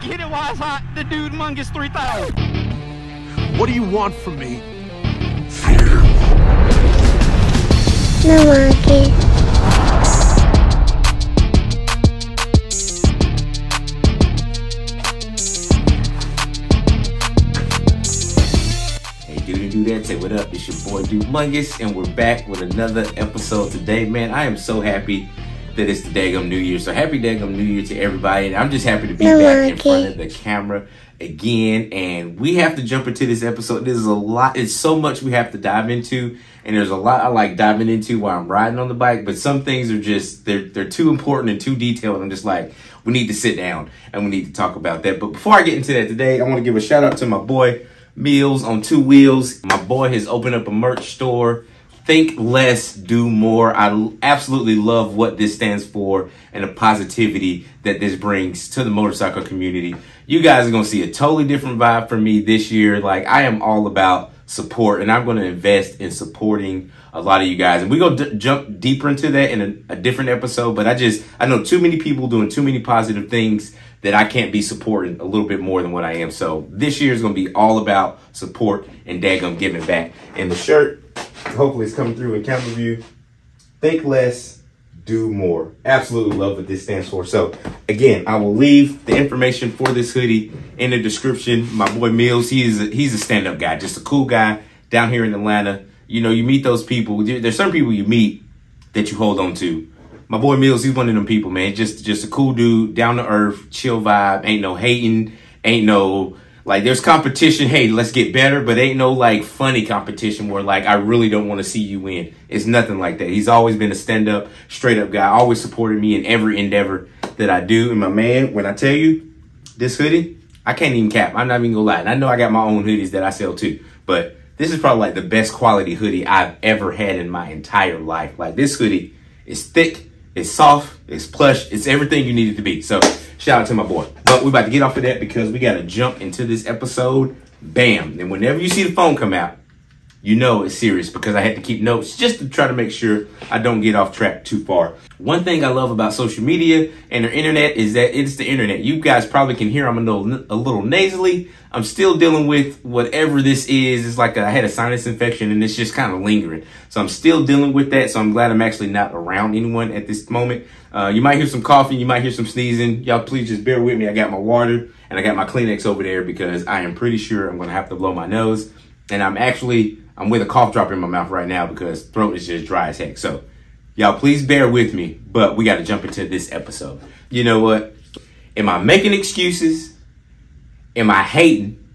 Get it while it's hot. The dude Mungus 3000. What do you want from me? Fear, no monkey. Hey, dude, do that. Say what up. It's your boy, Dude Mungus, and we're back with another episode today. Man, I am so happy that it's the Dagum New Year. So happy Dagum New Year to everybody. And I'm just happy to be No, back in front of the camera again. And we have to jump into this episode. There's a lot. It's so much we have to dive into. And there's a lot I like diving into while I'm riding on the bike. But some things are just, they're, they're too important and too detailed. I'm just like, we need to sit down and we need to talk about that. But before I get into that today, I want to give a shout out to my boy, Mills on Two Wheels. My boy has opened up a merch store. Think less, do more. I absolutely love what this stands for and the positivity that this brings to the motorcycle community. You guys are going to see a totally different vibe from me this year. Like, I am all about support and I'm going to invest in supporting a lot of you guys. And we're going to jump deeper into that in a, a different episode. But I just, I know too many people doing too many positive things that I can't be supporting a little bit more than what I am. So this year is going to be all about support and daggum giving back. And the shirt, hopefully it's coming through in camera view. Think less, do more. Absolutely love what this stands for. So again, I will leave the information for this hoodie in the description. My boy Mills, he is a, he's a stand-up guy, just a cool guy down here in Atlanta. You know, you meet those people. There's some people you meet that you hold on to. My boy Mills, he's one of them people, man. Just just a cool dude, down to earth, chill vibe. Ain't no hating, ain't no like there's competition. Hey, let's get better, but ain't no like funny competition where like I really don't want to see you win. It's nothing like that. He's always been a stand up, straight up guy. Always supported me in every endeavor that I do. And my man, when I tell you this hoodie, I can't even cap. I'm not even gonna lie. And I know I got my own hoodies that I sell too, but this is probably like the best quality hoodie I've ever had in my entire life. Like this hoodie is thick, it's soft, it's plush, it's everything you need it to be. So shout out to my boy. But we're about to get off of that because we gotta jump into this episode. Bam. And whenever you see the phone come out, you know it's serious because I had to keep notes just to try to make sure I don't get off track too far. One thing I love about social media and the internet is that it's the internet. You guys probably can hear I'm a little, a little nasally. I'm still dealing with whatever this is. It's like I had a sinus infection and it's just kind of lingering. So I'm still dealing with that. So I'm glad I'm actually not around anyone at this moment. Uh, you might hear some coughing. You might hear some sneezing. Y'all please just bear with me. I got my water and I got my Kleenex over there because I am pretty sure I'm going to have to blow my nose. And I'm actually, I'm with a cough drop in my mouth right now because throat is just dry as heck. So y'all please bear with me, but we got to jump into this episode. You know what? Am I making excuses? Am I hating?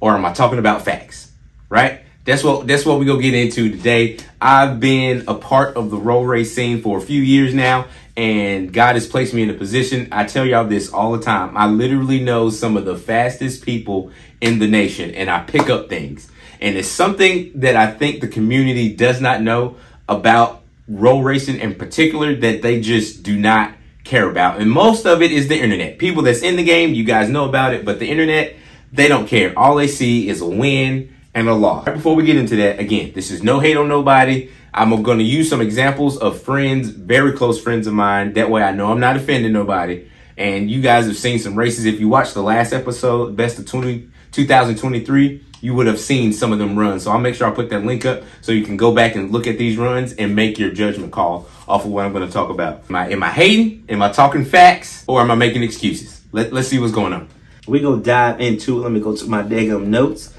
Or am I talking about facts? Right? That's what that's what we gonna get into today. I've been a part of the roll race scene for a few years now, and God has placed me in a position. I tell y'all this all the time. I literally know some of the fastest people in the nation, and I pick up things. And it's something that I think the community does not know about roll racing in particular that they just do not care about. And most of it is the internet. People that's in the game, you guys know about it, but the internet, they don't care. All they see is a win and a loss. Right before we get into that, again, this is no hate on nobody. I'm going to use some examples of friends, very close friends of mine. That way I know I'm not offending nobody. And you guys have seen some races. If you watched the last episode, Best of 20, 2023, you would have seen some of them runs. So I'll make sure I put that link up so you can go back and look at these runs and make your judgment call off of what I'm going to talk about. Am I, am I hating? Am I talking facts? Or am I making excuses? Let, let's see what's going on. We're going to dive into. Let me go to my daggum notes.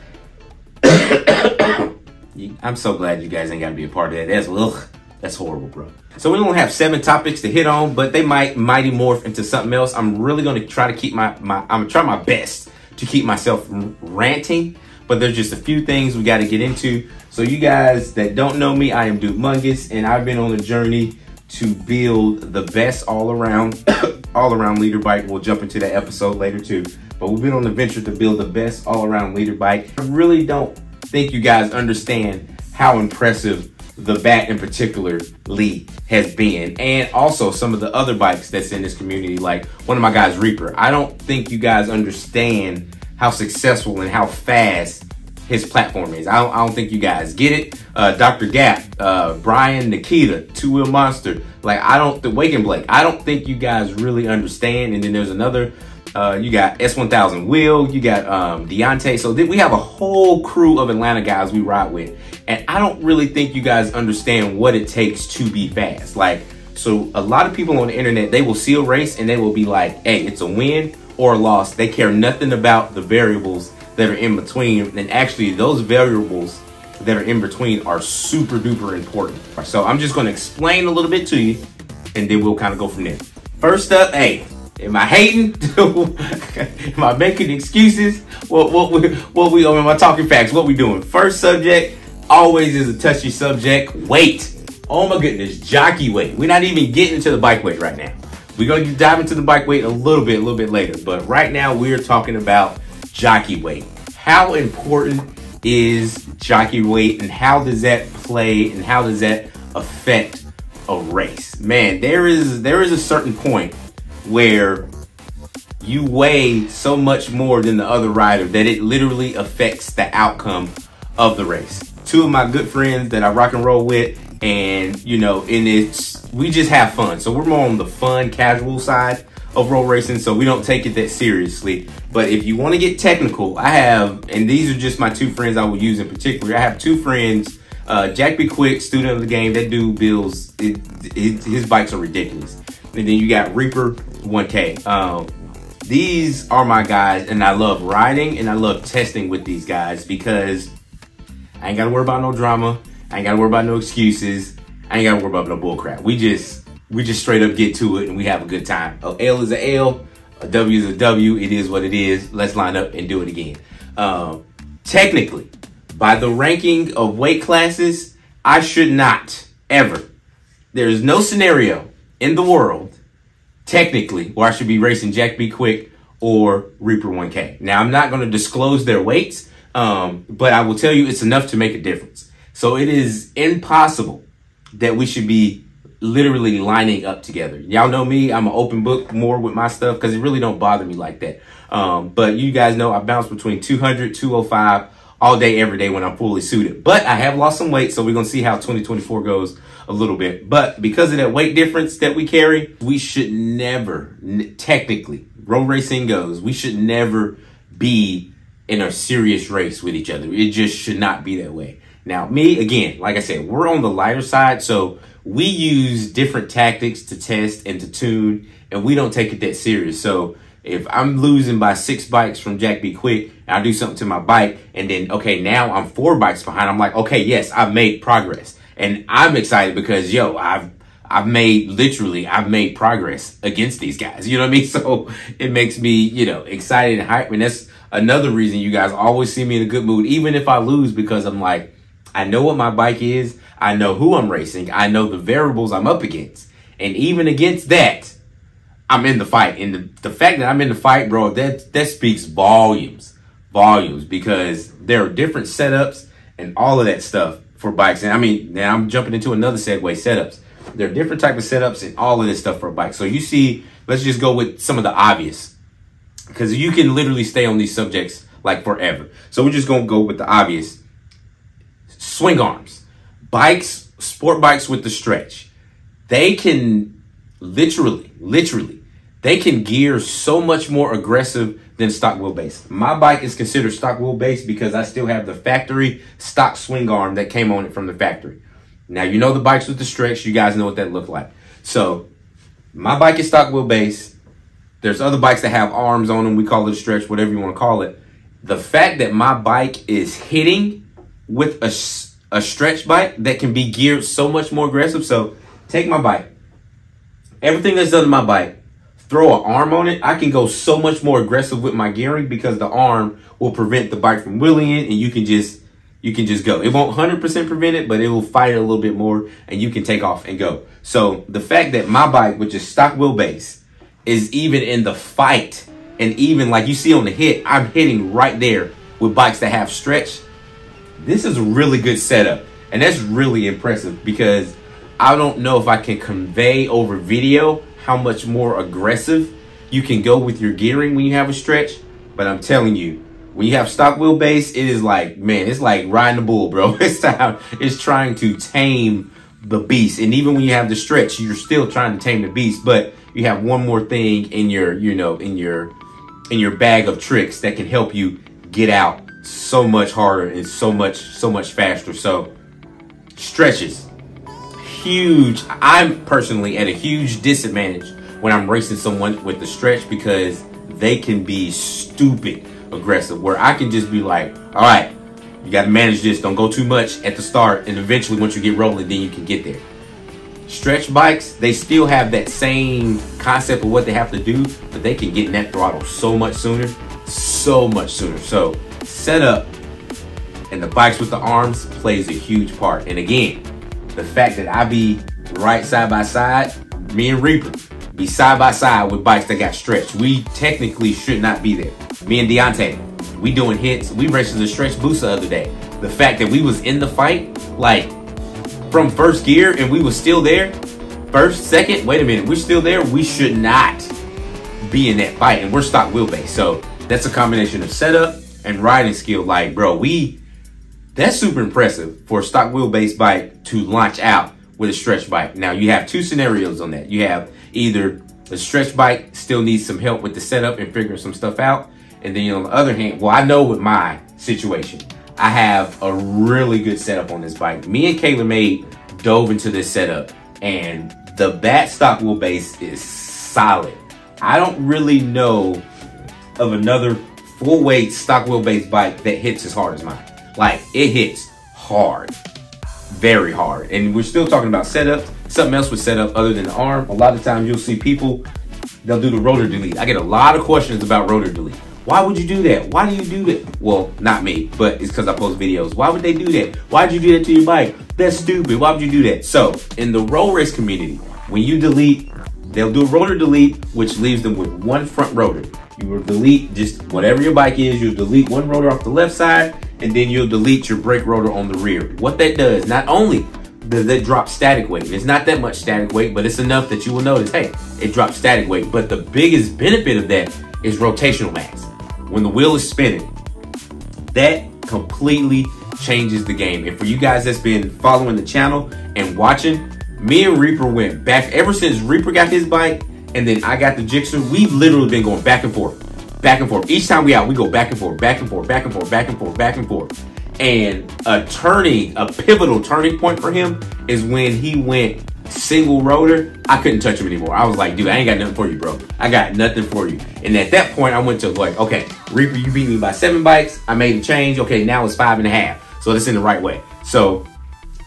I'm so glad you guys ain't got to be a part of that. That's ugh, that's horrible, bro. So we only have seven topics to hit on, but they might mighty morph into something else. I'm really going to try to keep my my I'm gonna try my best to keep myself ranting, but there's just a few things we got to get into. So you guys that don't know me, I am Dude Mungus, and I've been on a journey to build the best all around all around liter bike. We'll jump into that episode later too. But we've been on the venture to build the best all around liter bike. I really don't think you guys understand how impressive the bat in particular Lee has been and also some of the other bikes that's in this community like one of my guys Reaper. I don't think you guys understand how successful and how fast his platform is. I don't, I don't think you guys get it. Uh, Dr. Gap uh, Brian Nikita Two Wheel Monster. Like I don't the Wake and Blake I don't think you guys really understand. And then there's another Uh, you got S1000 Will, you got um, Deontay. So we have a whole crew of Atlanta guys we ride with. And I don't really think you guys understand what it takes to be fast. Like, so a lot of people on the internet, they will see a race and they will be like, hey, it's a win or a loss. They care nothing about the variables that are in between. And actually, those variables that are in between are super duper important. So I'm just going to explain a little bit to you and then we'll kind of go from there. First up, hey, am I hating? am I making excuses? What what we what we am I talking facts? What we doing? First subject always is a touchy subject. Weight. Oh my goodness, jockey weight. We're not even getting to the bike weight right now. We're gonna dive into the bike weight a little bit, a little bit later. But right now we're talking about jockey weight. How important is jockey weight and how does that play and how does that affect a race. Man, there is there is a certain point where you weigh so much more than the other rider that it literally affects the outcome of the race. Two of my good friends that I rock and roll with, and you know, and it's we just have fun. So we're more on the fun, casual side of roll racing, so we don't take it that seriously. But if you want to get technical, I have, and these are just my two friends I will use in particular. I have two friends uh, Jack Be Quick, student of the game, that dude builds, it, it, his bikes are ridiculous. And then you got Reaper 1K. Um, these are my guys, and I love riding and I love testing with these guys because I ain't gotta worry about no drama. I ain't gotta worry about no excuses. I ain't gotta worry about no bullcrap. We just, we just straight up get to it and we have a good time. A L is a L, a W is a W. It is what it is. Let's line up and do it again. Um, technically, by the ranking of weight classes, I should not ever. There is no scenario in the world, technically, where I should be racing Jack B. Quick or Reaper 1K. Now, I'm not going to disclose their weights, um, but I will tell you it's enough to make a difference. So it is impossible that we should be literally lining up together. Y'all know me, I'm an open book more with my stuff because it really don't bother me like that. Um, but you guys know I bounce between 200, 205, all day, every day when I'm fully suited. But I have lost some weight, so we're going to see how 2024 goes a little bit. But because of that weight difference that we carry, we should never, technically, roll racing goes, we should never be in a serious race with each other. It just should not be that way. Now, me, again, like I said, we're on the lighter side, so we use different tactics to test and to tune, and we don't take it that serious. So if I'm losing by six bikes from Jack Be Quick and I do something to my bike and then, okay, now I'm four bikes behind, I'm like, okay, yes, I've made progress. And I'm excited because, yo, I've, I've made literally, I've made progress against these guys. You know what I mean? So it makes me, you know, excited and hyped. And that's another reason you guys always see me in a good mood, even if I lose, because I'm like, I know what my bike is. I know who I'm racing. I know the variables I'm up against. And even against that, I'm in the fight. And the, the fact that I'm in the fight, bro, that that speaks volumes. Volumes because there are different setups and all of that stuff for bikes. And I mean, now I'm jumping into another segue, setups. There are different type of setups and all of this stuff for a bike. So you see, let's just go with some of the obvious. Because you can literally stay on these subjects like forever. So we're just gonna go with the obvious. Swing arms. Bikes, sport bikes with the stretch. They can literally, literally, they can gear so much more aggressive than stock wheelbase. My bike is considered stock wheelbase because I still have the factory stock swing arm that came on it from the factory. Now, you know the bikes with the stretch. You guys know what that looked like. So, my bike is stock wheelbase. There's other bikes that have arms on them. We call it a stretch, whatever you want to call it. The fact that my bike is hitting with a, a stretch bike that can be geared so much more aggressive. So, take my bike everything that's done to my bike, throw an arm on it, I can go so much more aggressive with my gearing because the arm will prevent the bike from wheeling in and you can just you can just go. It won't 100% prevent it, but it will fight it a little bit more and you can take off and go. So the fact that my bike, which is stock wheelbase, is even in the fight and even like you see on the hit, I'm hitting right there with bikes that have stretch. This is a really good setup. And that's really impressive because I don't know if I can convey over video how much more aggressive you can go with your gearing when you have a stretch. But I'm telling you, when you have stock wheelbase, it is like, man, it's like riding a bull, bro. It's time, it's trying to tame the beast. And even when you have the stretch, you're still trying to tame the beast, but you have one more thing in your, you know, in your, in your bag of tricks that can help you get out so much harder and so much so much faster. So stretches, huge. I'm personally at a huge disadvantage when I'm racing someone with the stretch because they can be stupid aggressive. Where I can just be like, all right, you got to manage this. Don't go too much at the start, and eventually once you get rolling, then you can get there. Stretch bikes, they still have that same concept of what they have to do, but they can get in that throttle so much sooner, so much sooner. So setup and the bikes with the arms plays a huge part. And again, the fact that I be right side by side, me and Reaper be side by side with bikes that got stretched. We technically should not be there. Me and Deontay, we doing hits. We raced the stretch boost the other day. The fact that we was in the fight, like from first gear and we was still there, first, second, wait a minute, we're still there. We should not be in that fight and we're stock wheelbase. So that's a combination of setup and riding skill. Like, bro, we, that's super impressive for a stock wheelbase bike to launch out with a stretch bike. Now you have two scenarios on that. You have either the stretch bike still needs some help with the setup and figuring some stuff out. And then on the other hand, well, I know with my situation, I have a really good setup on this bike. Me and Kayla Made dove into this setup and the bat stock wheelbase is solid. I don't really know of another full weight stock wheelbase bike that hits as hard as mine. Like it hits hard, very hard. And we're still talking about setup. Something else with setup other than the arm. A lot of times you'll see people, they'll do the rotor delete. I get a lot of questions about rotor delete. Why would you do that? Why do you do that? Well, not me, but it's because I post videos. Why would they do that? Why'd you do that to your bike? That's stupid. Why would you do that? So, in the roll race community, when you delete, they'll do a rotor delete, which leaves them with one front rotor. You will delete just whatever your bike is, you'll delete one rotor off the left side, and then you'll delete your brake rotor on the rear. What that does, not only does that drop static weight, it's not that much static weight, but it's enough that you will notice, hey, it drops static weight. But the biggest benefit of that is rotational mass when the wheel is spinning, that completely changes the game. And for you guys that's been following the channel and watching, me and Reaper went back ever since Reaper got his bike and then I got the Gixxer. We've literally been going back and forth, back and forth. Each time we out, we go back and forth, back and forth, back and forth, back and forth, back and forth. And a turning, a pivotal turning point for him is when he went single rotor, I couldn't touch him anymore. I was like, dude, I ain't got nothing for you, bro. I got nothing for you. And at that point, I went to like, okay, Reaper, you beat me by seven bikes. I made a change. Okay, now it's five and a half. So that's in the right way. So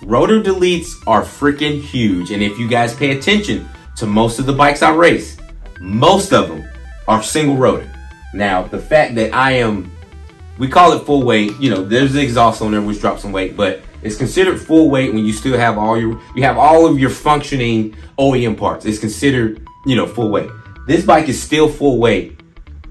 rotor deletes are freaking huge. And if you guys pay attention to most of the bikes I race, most of them are single rotor. Now, the fact that I am, we call it full weight, you know, there's the exhaust on there which drops some weight, but it's considered full weight when you still have all your you have all of your functioning OEM parts. It's considered, you know, full weight. This bike is still full weight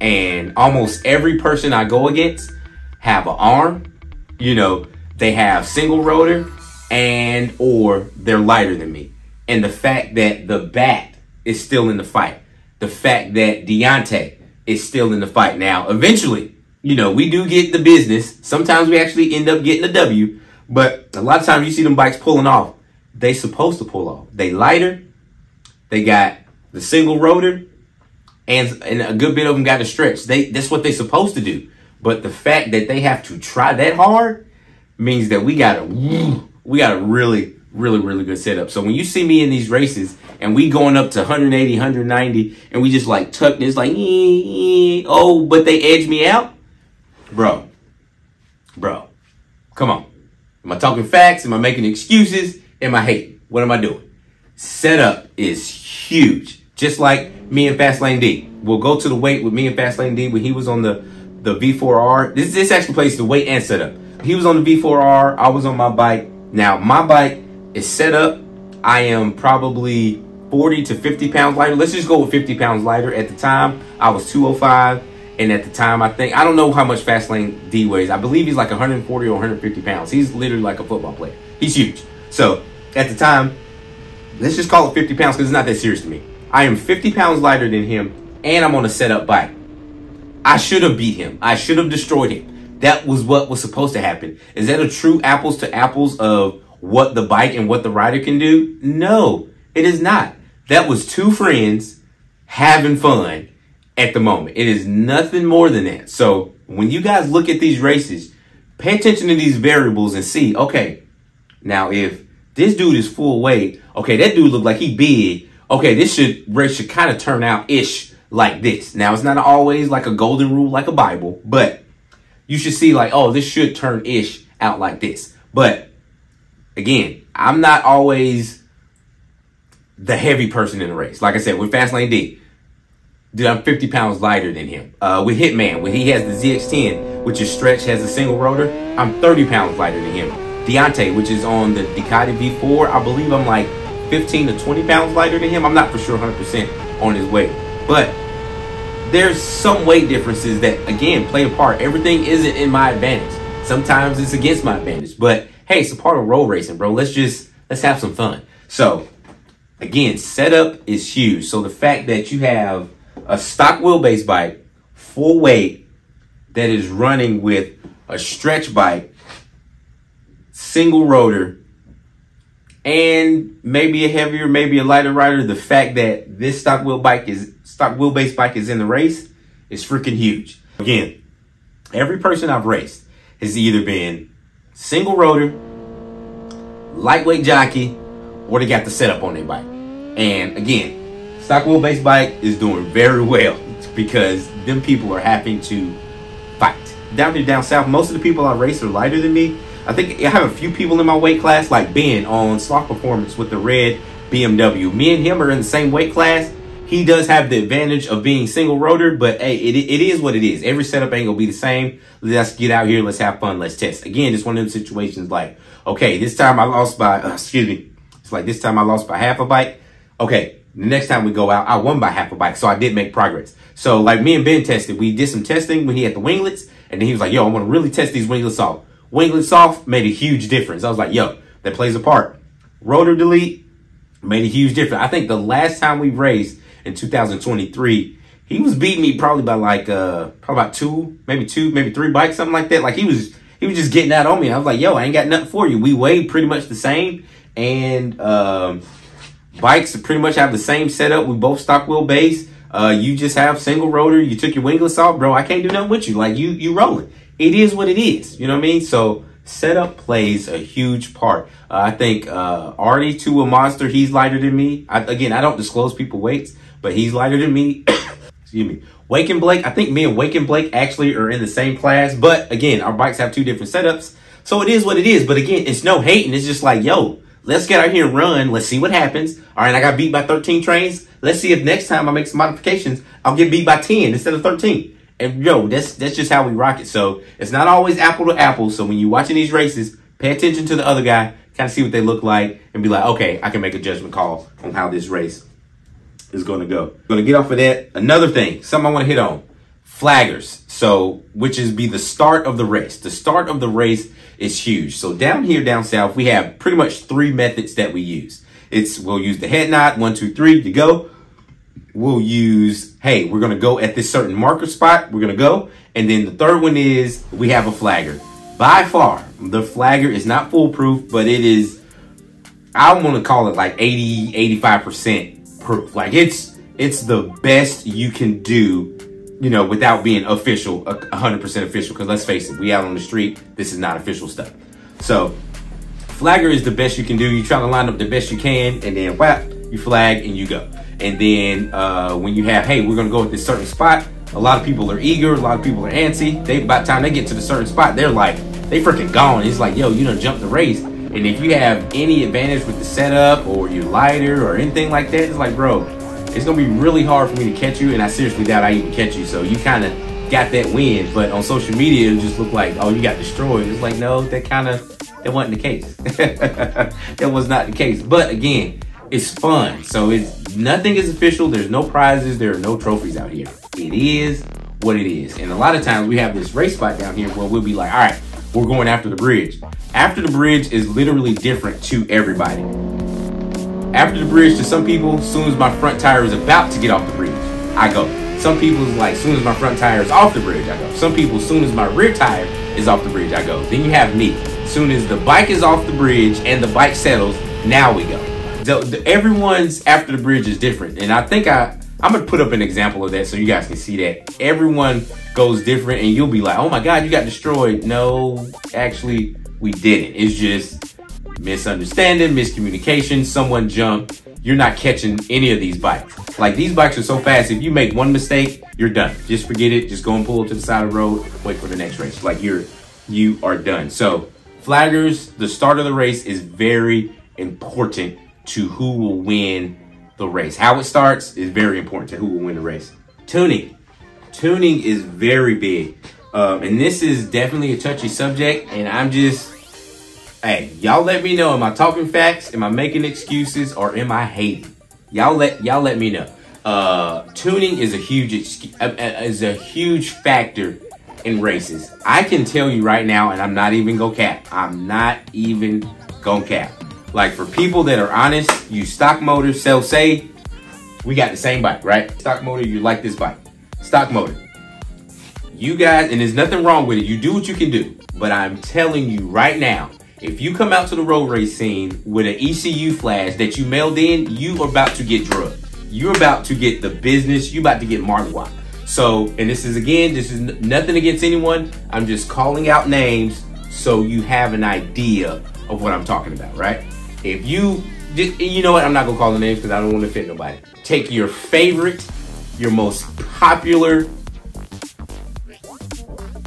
and almost every person I go against have an arm, you know, they have single rotor and or they're lighter than me. And the fact that the bat is still in the fight. The fact that Deontay is still in the fight. Now, eventually, you know, we do get the business. Sometimes we actually end up getting a W, but a lot of times you see them bikes pulling off. They supposed to pull off. They lighter. They got the single rotor, and and a good bit of them got a stretch. They that's what they supposed to do. But the fact that they have to try that hard means that we got a we got a really really really good setup. So when you see me in these races and we going up to 180, 190, and we just like tuck this like oh, but they edge me out, bro, bro, come on. Am I talking facts? Am I making excuses? Am I hating? What am I doing? Setup is huge. Just like me and Fastlane D. We'll go to the weight with me and Fastlane D when he was on the, the V4R. This, this actually plays the weight and setup. He was on the V4R. I was on my bike. Now, my bike is set up. I am probably 40 to 50 pounds lighter. Let's just go with 50 pounds lighter. At the time, I was 205. And at the time, I think, I don't know how much Fastlane D weighs. I believe he's like 140 or 150 pounds. He's literally like a football player. He's huge. So at the time, let's just call it 50 pounds because it's not that serious to me. I am 50 pounds lighter than him and I'm on a setup bike. I should have beat him. I should have destroyed him. That was what was supposed to happen. Is that a true apples to apples of what the bike and what the rider can do? No, it is not. That was two friends having fun at the moment. It is nothing more than that. So when you guys look at these races, pay attention to these variables and see, okay, now if this dude is full weight, okay, that dude looked like he big. Okay, this should race should kind of turn out ish like this. Now it's not always like a golden rule like a Bible, but you should see like, oh, this should turn ish out like this. But again, I'm not always the heavy person in the race. Like I said, with Fastlane D, dude, I'm 50 pounds lighter than him. Uh, with Hitman, when he has the ZX10, which is stretched, has a single rotor, I'm 30 pounds lighter than him. Deontay, which is on the Ducati V4, I believe I'm like 15 to 20 pounds lighter than him. I'm not for sure 100% on his weight. But there's some weight differences that, again, play a part. Everything isn't in my advantage. Sometimes it's against my advantage. But hey, it's a part of roll racing, bro. Let's just, let's have some fun. So, again, setup is huge. So the fact that you have a stock wheelbase bike, full weight, that is running with a stretch bike, single rotor, and maybe a heavier, maybe a lighter rider, the fact that this stock wheel bike is stock wheelbase bike is in the race is freaking huge. Again, every person I've raced has either been single rotor, lightweight jockey, or they got the setup on their bike. And again, stock wheelbase bike is doing very well because them people are having to fight. Down here down south, most of the people I race are lighter than me. I think I have a few people in my weight class, like Ben on Sloth Performance with the red BMW. Me and him are in the same weight class. He does have the advantage of being single rotor, but hey, it, it is what it is. Every setup ain't gonna be the same. Let's get out here. Let's have fun. Let's test. Again, it's one of those situations like, okay, this time I lost by, uh, excuse me. It's like this time I lost by half a bike. Okay, the next time we go out, I won by half a bike. So I did make progress. So like me and Ben tested, we did some testing when he had the winglets and then he was like, yo, I want to really test these winglets off. Winglets off made a huge difference. I was like, yo, that plays a part. Rotor delete made a huge difference. I think the last time we raced in 2023, he was beating me probably by like uh probably about two, maybe two, maybe three bikes, something like that. Like he was he was just getting out on me. I was like, yo, I ain't got nothing for you. We weigh pretty much the same, and um, bikes pretty much have the same setup. We both stock wheel base. Uh, you just have single rotor. You took your winglets off, bro. I can't do nothing with you. Like you, you rolling. It is what it is. You know what I mean? So setup plays a huge part. Uh, I think uh, Artie to a monster. He's lighter than me. I, again, I don't disclose people weights, but he's lighter than me. Excuse me. Wake and Blake. I think me and Wake and Blake actually are in the same class. But again, our bikes have two different setups. So it is what it is. But again, it's no hating. It's just like, yo, let's get out here and run. Let's see what happens. All right, I got beat by 13 trains. Let's see if next time I make some modifications, I'll get beat by 10 instead of 13. And yo, that's that's just how we rock it. So it's not always apple to apple. So when you're watching these races, pay attention to the other guy, kind of see what they look like, and be like, okay, I can make a judgment call on how this race is going to go. Going to get off of that. Another thing, something I want to hit on, flaggers. So which is be the start of the race. The start of the race is huge. So down here, down south, we have pretty much three methods that we use. It's we'll use the head knot, one, two, three, to go we'll use, hey, we're going to go at this certain marker spot. We're going to go. And then the third one is we have a flagger. By far, the flagger is not foolproof, but it is, I want to call it like 80, 85% Like it's, it's the best you can do, you know, without being official, 100% official. Because let's face it, we out on the street, this is not official stuff. So, flagger is the best you can do. You try to line up the best you can, and then whap, you flag and you go. And then uh, when you have, hey, we're gonna go at this certain spot, a lot of people are eager, a lot of people are antsy. They by the time they get to the certain spot, they're like, they freaking gone. It's like, yo, you done jumped the race. And if you have any advantage with the setup or you're lighter or anything like that, it's like, bro, it's gonna be really hard for me to catch you. And I seriously doubt I even catch you. So you kind of got that win. But on social media, it just looked like, oh, you got destroyed. It's like, no, that kind of, that wasn't the case. that was not the case. But again, it's fun. So it's nothing is official. There's no prizes. There are no trophies out here. It is what it is. And a lot of times we have this race spot down here where we'll be like, all right, we're going after the bridge. After the bridge is literally different to everybody. After the bridge to some people, as soon as my front tire is about to get off the bridge, I go. Some people like, as soon as my front tire is off the bridge, I go. Some people, as soon as my rear tire is off the bridge, I go. Then you have me. As soon as the bike is off the bridge and the bike settles, now we go the, the, everyone's after the bridge is different. And I think I I'm gonna put up an example of that so you guys can see that everyone goes different, and you'll be like, "Oh my God, you got destroyed." No, actually, we didn't. It's just misunderstanding, miscommunication. Someone jumped. You're not catching any of these bikes. Like these bikes are so fast. If you make one mistake, you're done. Just forget it. Just go and pull to the side of the road. Wait for the next race. Like you're, you are done. So flaggers, the start of the race is very important to who will win the race. How it starts is very important to who will win the race. Tuning. Tuning is very big. Um, and this is definitely a touchy subject. And I'm just, hey, y'all let me know. Am I talking facts? Am I making excuses? Or am I hating? Y'all let y'all let me know. Uh, tuning is a huge uh, uh, is a huge factor in races. I can tell you right now, and I'm not even gonna cap. I'm not even gonna cap. Like for people that are honest, use stock motor, sell say, we got the same bike, right? Stock motor, you like this bike. Stock motor. You guys, and there's nothing wrong with it. You do what you can do. But I'm telling you right now, if you come out to the roll race scene with an ECU flash that you mailed in, you are about to get drugged. You're about to get the business. You're about to get Margwa. So, and this is again, this is nothing against anyone. I'm just calling out names so you have an idea of what I'm talking about, right? If you, you know what? I'm not gonna call the names because I don't want to offend nobody. Take your favorite, your most popular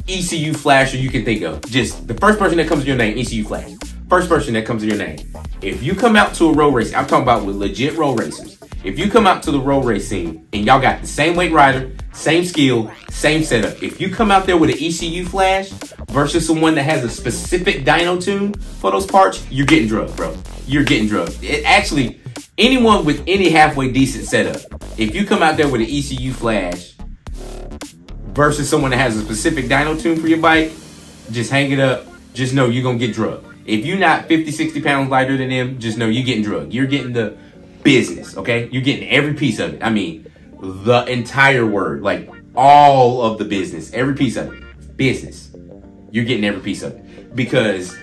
ECU flasher you can think of. Just the first person that comes to your name, ECU flash. First person that comes to your name. If you come out to a roll race, I'm talking about with legit roll racers. If you come out to the roll race scene and y'all got the same weight rider, same skill, same setup. If you come out there with an ECU flash versus someone that has a specific dyno tune for those parts, you're getting drugged, bro. You're getting drugged. It actually, anyone with any halfway decent setup, if you come out there with an ECU flash versus someone that has a specific dyno tune for your bike, just hang it up. Just know you're going to get drugged. If you're not 50, 60 pounds lighter than them, just know you're getting drugged. You're getting the business, okay? You're getting every piece of it. I mean, the entire word, like all of the business, every piece of it. Business. You're getting every piece of it. Because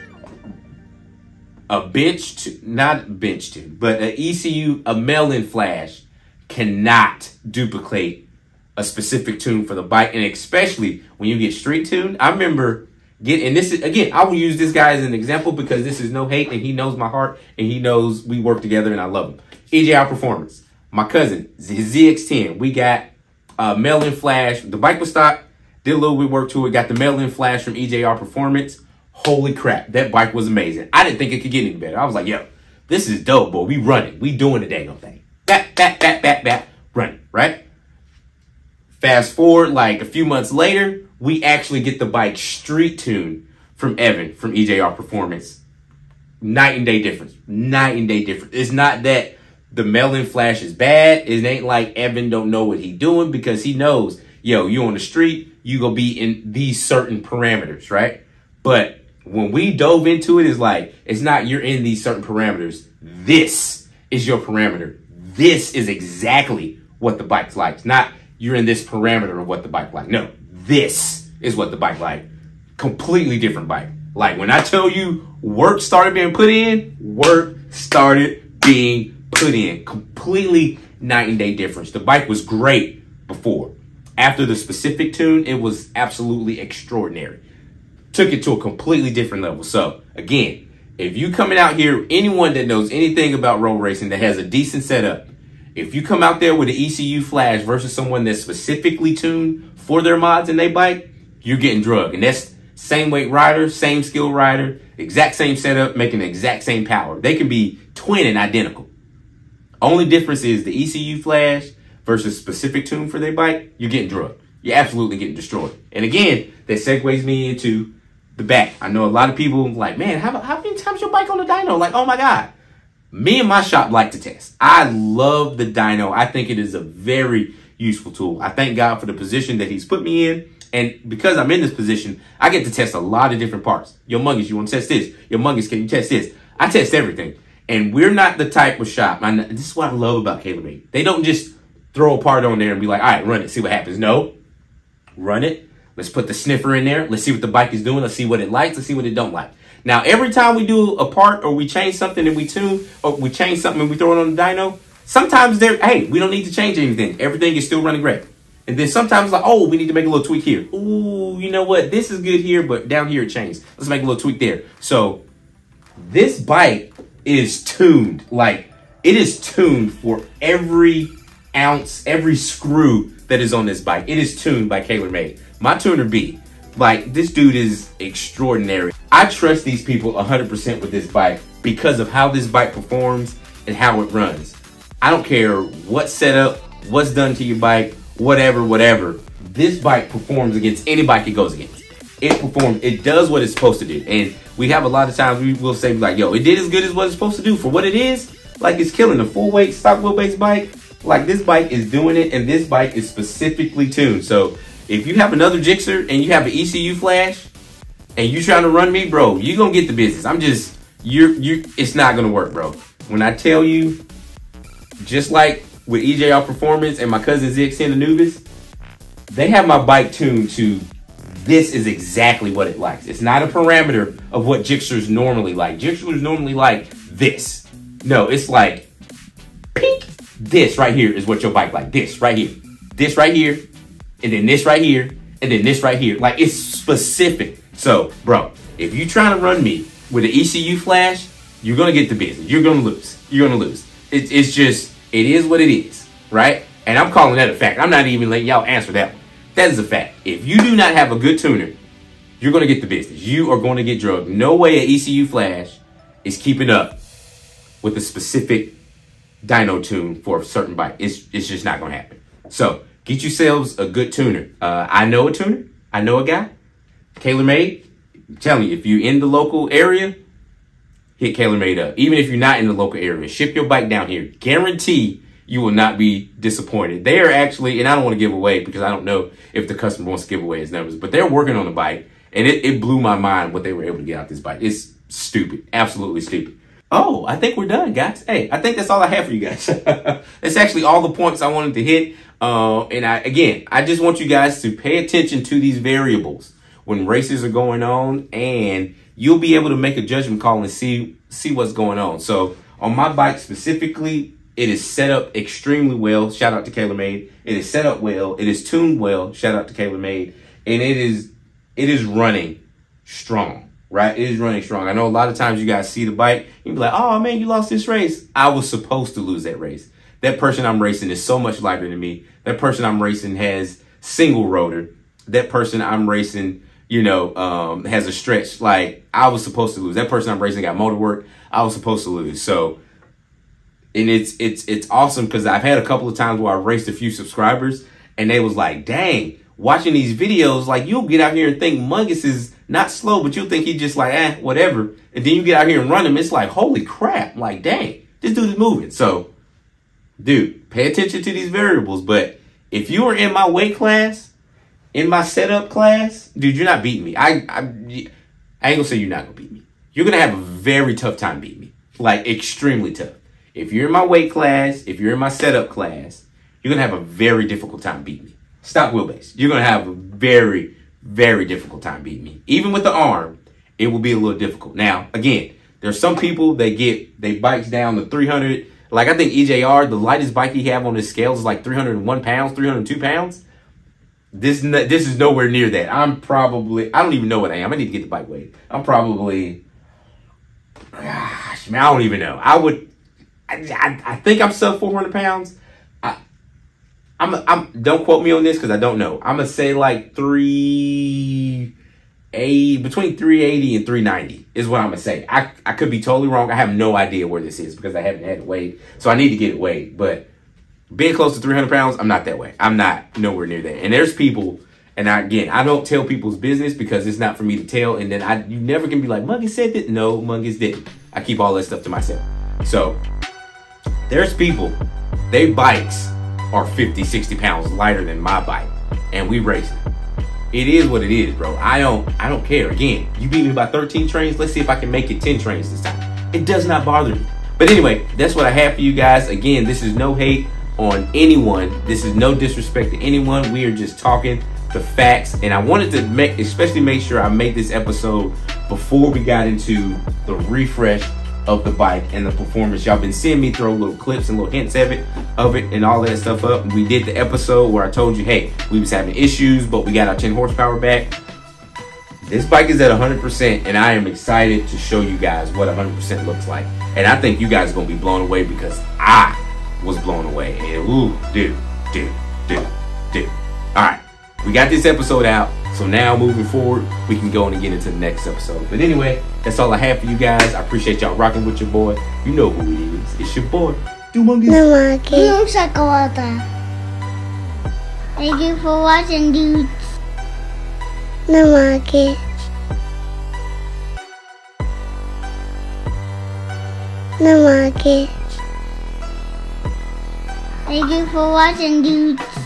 a bench, to, not bench to, but an ECU, a mail-in flash cannot duplicate a specific tune for the bike, and especially when you get street tuned. I remember get and this is again, I will use this guy as an example because this is no hate, and he knows my heart, and he knows we work together, and I love him. EJR Performance, my cousin, his ZX10. We got uh, mail-in flash. The bike was stock. Did a little bit work to it. Got the mail-in flash from EJR Performance. Holy crap, that bike was amazing. I didn't think it could get any better. I was like, yo, this is dope, boy. We running. We doing the dang thing. Bat, bat, bat, bat, bat. Running, right? Fast forward like a few months later, we actually get the bike street tuned from Evan from EJR Performance. Night and day difference. Night and day difference. It's not that the mail-in flash is bad. It ain't like Evan don't know what he doing because he knows, yo, you on the street, you gonna be in these certain parameters, right? But when we dove into it, it's like, it's not you're in these certain parameters. This is your parameter. This is exactly what the bike's like. It's not you're in this parameter of what the bike like. No, this is what the bike like. Completely different bike. Like when I tell you work started being put in, work started being put in. Completely night and day difference. The bike was great before. After the specific tune, it was absolutely extraordinary. Took it to a completely different level. So again, if you coming out here, anyone that knows anything about roll racing that has a decent setup, if you come out there with an ECU flash versus someone that's specifically tuned for their mods and they bike, you're getting drugged. And that's same weight rider, same skill rider, exact same setup, making the exact same power. They can be twin and identical. Only difference is the ECU flash versus specific tune for their bike, you're getting drugged. You're absolutely getting destroyed. And again, that segues me into the back. I know a lot of people like, man, how, how many times your bike on the dyno? Like, oh my God me and my shop like to test. I love the dyno. I think it is a very useful tool. I thank God for the position that he's put me in. And because I'm in this position, I get to test a lot of different parts. Your Mungus, you want to test this? Your Mungus, can you test this? I test everything. And we're not the type of shop. This is what I love about Caleb They don't just throw a part on there and be like, all right, run it, see what happens. No, run it. Let's put the sniffer in there. Let's see what the bike is doing. Let's see what it likes. Let's see what it don't like. Now, every time we do a part or we change something and we tune or we change something and we throw it on the dyno, Sometimes they're, hey, we don't need to change anything. Everything is still running great. And then sometimes like, oh, we need to make a little tweak here. Ooh, you know what? This is good here, but down here it changed. Let's make a little tweak there. So this bike is tuned. Like it is tuned for every ounce, every screw that is on this bike. It is tuned by Made. My tuner B. Like this dude is extraordinary. I trust these people 100% with this bike because of how this bike performs and how it runs. I don't care what setup, what's done to your bike, whatever, whatever. This bike performs against any bike it goes against. It performs, it does what it's supposed to do. And we have a lot of times we will say like, yo, it did as good as what it's supposed to do for what it is. Like it's killing the full weight stock wheelbase bike. Like this bike is doing it and this bike is specifically tuned. So if you have another Gixxer and you have an ECU flash and you trying to run me, bro, you gonna get the business. I'm just, you're, you, it's not gonna work, bro. When I tell you, just like with EJR Performance and my cousin ZXN Anubis, they have my bike tuned to this is exactly what it likes. It's not a parameter of what Gixxers normally like. Gixxers normally like this. No, it's like pink. This right here is what your bike like. This right here. This right here. And then this right here. And then this right here. Like it's specific. So, bro, if you trying to run me with an ECU flash, you're gonna get the business. You're gonna lose. You're gonna lose. It, it's just it is what it is, right? And I'm calling that a fact. I'm not even letting y'all answer that one. That is a fact. If you do not have a good tuner, you're going to get the business. You are going to get drugged. No way an ECU flash is keeping up with a specific dyno tune for a certain bike. It's, it's just not going to happen. So get yourselves a good tuner. Uh, I know a tuner. I know a guy. Taylor Made. I'm telling you, if you're in the local area, hit Taylor Made up. Even if you're not in the local area, ship your bike down here. Guarantee you will not be disappointed. They are actually, and I don't want to give away because I don't know if the customer wants to give away his numbers, but they're working on the bike and it, it blew my mind what they were able to get out this bike. It's stupid, absolutely stupid. Oh, I think we're done, guys. Hey, I think that's all I have for you guys. that's actually all the points I wanted to hit. Uh, and I, again, I just want you guys to pay attention to these variables when races are going on and you'll be able to make a judgment call and see see what's going on. So on my bike specifically, it is set up extremely well. Shout out to Kayla Made. It is set up well. It is tuned well. Shout out to Kayla Made. And it is it is running strong, right? It is running strong. I know a lot of times you guys see the bike, you be like, oh man, you lost this race. I was supposed to lose that race. That person I'm racing is so much lighter than me. That person I'm racing has single rotor. That person I'm racing you know, um, has a stretch. Like I was supposed to lose. That person I'm racing got motor work. I was supposed to lose. So, and it's it's it's awesome because I've had a couple of times where I raced a few subscribers and they was like, "Dang, watching these videos, like you'll get out here and think Mungus is not slow, but you'll think he's just like, eh, whatever." And then you get out here and run him, it's like, "Holy crap!" Like, dang, this dude is moving. So, dude, pay attention to these variables. But if you are in my weight class in my setup class, dude, you're not beating me. I, I, I ain't gonna say you're not gonna beat me. You're gonna have a very tough time beating me, like extremely tough. If you're in my weight class, if you're in my setup class, you're gonna have a very difficult time beating me. Stock wheelbase, you're gonna have a very, very difficult time beating me. Even with the arm, it will be a little difficult. Now, again, there's some people that get they bikes down to 300. Like I think EJR, the lightest bike he have on his scales is like 301 pounds, 302 pounds. This this is nowhere near that. I'm probably I don't even know what I am. I need to get the bike weight. I'm probably gosh man, I don't even know. I would I, I, think I'm sub 400 pounds. I I'm I'm don't quote me on this because I don't know. I'm gonna say like three a between 380 and 390 is what I'm gonna say. I I could be totally wrong. I have no idea where this is because I haven't had it weighed, so I need to get it weighed. But being close to 300 pounds, I'm not that way. I'm not nowhere near that. And there's people, and I, again, I don't tell people's business because it's not for me to tell. And then I, you never can be like, Mungus said that. No, Mungus didn't. I keep all that stuff to myself. So there's people, they bikes are 50, 60 pounds lighter than my bike. And we racing. It is what it is, bro. I don't, I don't care. Again, you beat me by 13 trains. Let's see if I can make it 10 trains this time. It does not bother me. But anyway, that's what I have for you guys. Again, this is no hate on anyone. This is no disrespect to anyone. We are just talking the facts. And I wanted to make, especially make sure I made this episode before we got into the refresh of the bike and the performance. Y'all been seeing me throw little clips and little hints of it, of it, and all that stuff up. We did the episode where I told you, hey, we was having issues, but we got our 10 horsepower back. This bike is at 100%, and I am excited to show you guys what 100% looks like. And I think you guys are gonna be blown away because I was blown away. And ooh, dude, dude, dude, dude. All right, we got this episode out. So now moving forward, we can go on and get into the next episode. But anyway, that's all I have for you guys. I appreciate y'all rocking with your boy. You know who it is. It's your boy, Dude Mungus. Namaki. Yung Sakawata. Thank you for watching, dudes. Namaki. Namaki. Thank you for watching, dudes.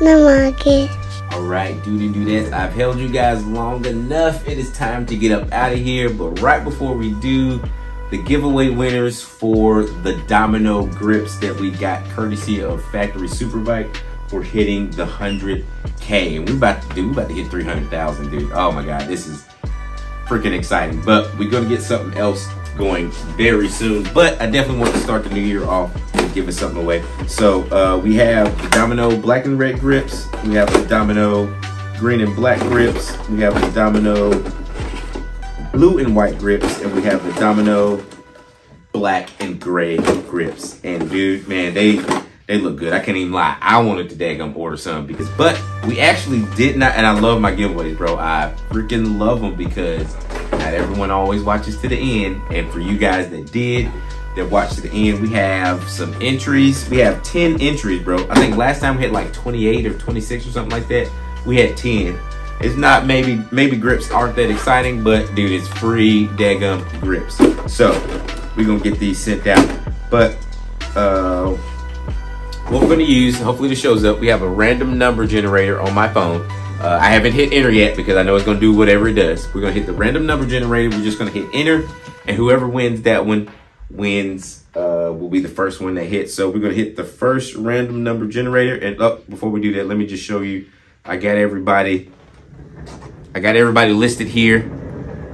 Namaki. All right, do do do this. I've held you guys long enough. It is time to get up out of here. But right before we do, the giveaway winners for the Domino grips that we got courtesy of Factory Superbike for hitting the 100K. And we're about to do, we're about to hit 300,000, dude. Oh my God, this is freaking exciting. But we're gonna get something else going very soon. But I definitely want to start the new year off giving something away. So uh, we have the Domino black and red grips. We have the Domino green and black grips. We have the Domino blue and white grips, and we have the Domino black and gray grips. And dude, man, they they look good. I can't even lie. I wanted to daggum order some because, but we actually did not. And I love my giveaways, bro. I freaking love them because not everyone always watches to the end. And for you guys that did, that watched to the end, we have some entries. We have 10 entries, bro. I think last time we had like 28 or 26 or something like that. We had 10. It's not maybe maybe grips aren't that exciting, but dude, it's free daggum grips. So we're gonna get these sent out. But uh what we're gonna use, hopefully this shows up, we have a random number generator on my phone. Uh, I haven't hit enter yet because I know it's gonna do whatever it does. We're gonna hit the random number generator. We're just gonna hit enter and whoever wins that one wins uh, will be the first one that hits. So we're gonna hit the first random number generator. And up oh, before we do that, let me just show you. I got everybody. I got everybody listed here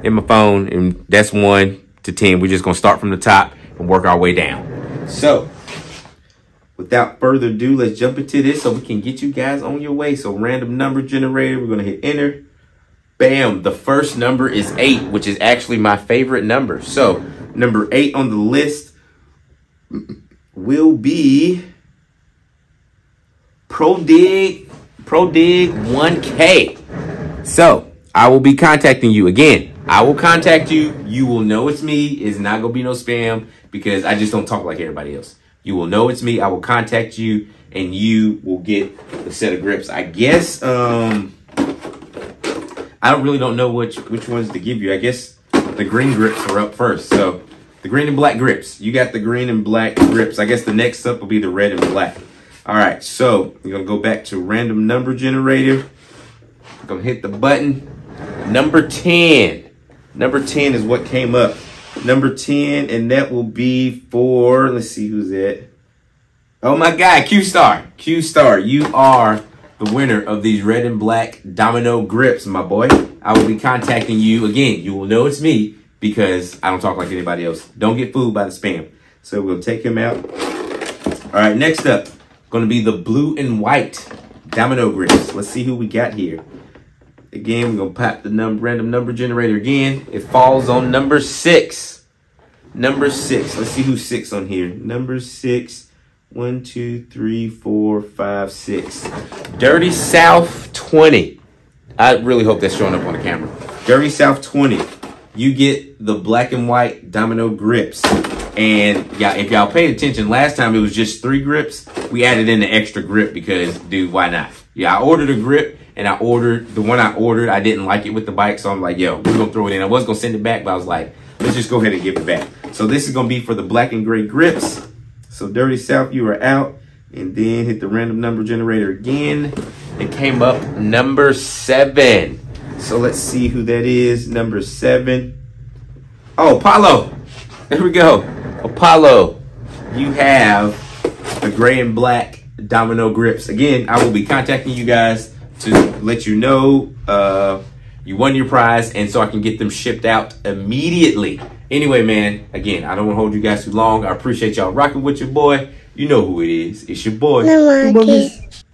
in my phone, and that's one to ten. We're just gonna start from the top and work our way down. So without further ado, let's jump into this so we can get you guys on your way. So random number generator, we're gonna hit enter. Bam, the first number is eight, which is actually my favorite number. So number eight on the list will be Prodig, Prodig 1K. So I will be contacting you again. I will contact you. You will know it's me. It's not gonna be no spam because I just don't talk like everybody else. You will know it's me. I will contact you and you will get the set of grips. I guess um I don't really don't know which which ones to give you. I guess the green grips are up first. So the green and black grips. You got the green and black grips. I guess the next up will be the red and black. All right, so you're gonna go back to random number generator. I'm gonna hit the button. Number 10. Number 10 is what came up. Number 10, and that will be for, let's see who's that. Oh my God, Q Star. Q Star, you are the winner of these red and black domino grips, my boy. I will be contacting you again. You will know it's me because I don't talk like anybody else. Don't get fooled by the spam. So we'll take him out. All right, next up, to be the blue and white domino grips. Let's see who we got here. Again, we're to pop the num random number generator again. It falls on number six. Number six. Let's see who's six on here. Number six. One, two, three, four, five, six. Dirty South 20. I really hope that's showing up on the camera. Dirty South 20. You get the black and white domino grips. And yeah, if y'all paid attention, last time it was just three grips. We added in the extra grip because, dude, why not? Yeah, I ordered a grip and I ordered the one I ordered. I didn't like it with the bike, so I'm like, yo, we're gonna throw it in. I was gonna send it back, but I was like, let's just go ahead and give it back. So this is gonna be for the black and gray grips. So Dirty South, you are out. And then hit the random number generator again. It came up number seven. So let's see who that is. Number seven. Oh, Apollo. There we go. Apollo, you have the gray and black domino grips. Again, I will be contacting you guys to let you know uh, You won your prize, and so I can get them shipped out immediately. Anyway, man, again, I don't want to hold you guys too long. I appreciate y'all rocking with your boy. You know who it is. It's your boy. Namake.